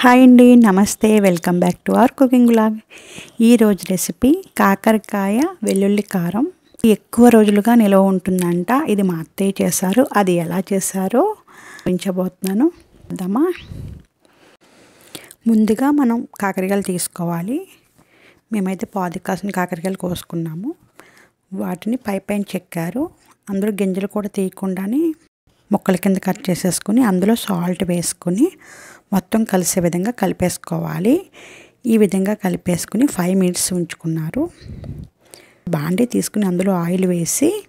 Hi అండి నమస్తే welcome back to our cooking blog ఈరోజు రెసిపీ కాకరకాయ వెల్లుల్లి కారం. ఎక్కువ రోజులుగా నిలవ ఉంటుందంట ఇది మా అత్తయ్య చేశారు అది ఎలా చేశారో చూపించబోతున్నాను. చూద్దామా? ముందుగా మనం కాకరకాయలు తీసుకోవాలి. మేమైతే పాది కాసిన కాకరకాయలు కోసుకున్నాము. వాటిని పై పైన చెక్కారు. అందరూ గింజలు కూడా తీయకుండానే ముక్కల కింద కట్ చేసేసుకుని అందులో సాల్ట్ వేసుకుని మొత్తం కలిసే విధంగా కలిపేసుకోవాలి. ఈ విధంగా కలిపేసుకుని ఫైవ్ మినిట్స్ ఉంచుకున్నారు. బాండీ తీసుకుని అందులో ఆయిల్ వేసి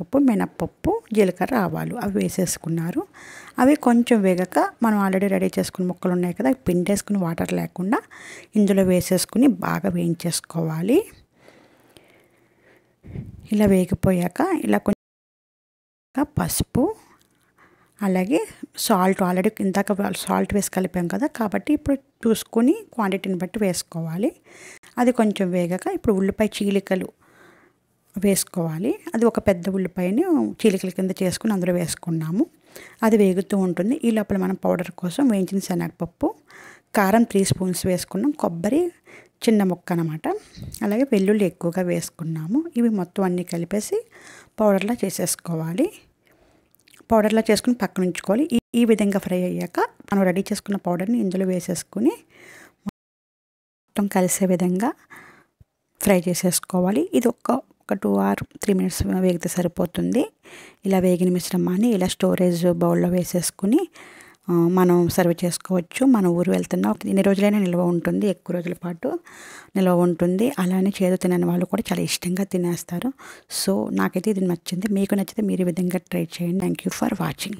పప్పు మినప్పప్పు జీలకర్ర ఆవాలు అవి వేసేసుకున్నారు. అవి కొంచెం వేగక మనం ఆల్రెడీ రెడీ చేసుకున్న ముక్కలు ఉన్నాయి కదా పిండేసుకుని వాటర్ లేకుండా ఇందులో వేసేసుకుని బాగా వేయించేసుకోవాలి. ఇలా వేగిపోయాక ఇలా పసుపు అలాగే సాల్ట్. ఆల్రెడీ ఇందాక సాల్ట్ వేసి కలిపాం కదా కాబట్టి ఇప్పుడు చూసుకొని క్వాంటిటీని బట్టి వేసుకోవాలి. అది కొంచెం వేగాక ఇప్పుడు ఉల్లిపాయ చీలికలు వేసుకోవాలి. అది ఒక పెద్ద ఉల్లిపాయని చీలికల కింద చేసుకుని అందులో వేసుకున్నాము. అది వేగుతూ ఉంటుంది. ఈ లోపల మనం పౌడర్ కోసం వేయించిన శనగపప్పు కారం త్రీ స్పూన్స్ వేసుకున్నాం. కొబ్బరి చిన్న ముక్క అనమాట అలాగే వెల్లుల్లి ఎక్కువగా వేసుకున్నాము. ఇవి మొత్తం అన్నీ కలిపేసి పౌడర్లా చేసేసుకోవాలి. పౌడర్లా చేసుకుని పక్కన ఉంచుకోవాలి. ఈ విధంగా ఫ్రై అయ్యాక మనం రెడీ చేసుకున్న పౌడర్ని ఇందులో వేసేసుకుని మొత్తం కలిసే విధంగా ఫ్రై చేసేసుకోవాలి. ఇది ఒక ఒక టూ ఆర్ త్రీ మినిట్స్ వేగితే సరిపోతుంది. ఇలా వేగిన మిశ్రమాన్ని ఇలా స్టోరేజ్ బౌల్లో వేసేసుకుని మనం సర్వ్ చేసుకోవచ్చు. మన ఊరు వెళ్తున్నా ఎన్ని రోజులైనా నిల్వ ఉంటుంది. ఎక్కువ రోజుల పాటు నిల్వ ఉంటుంది. అలానే చేదు తినని వాళ్ళు కూడా చాలా ఇష్టంగా తినేస్తారు. సో నాకైతే ఇది నచ్చింది. మీకు నచ్చితే మీరు ఈ విధంగా ట్రై చేయండి. Thank you for watching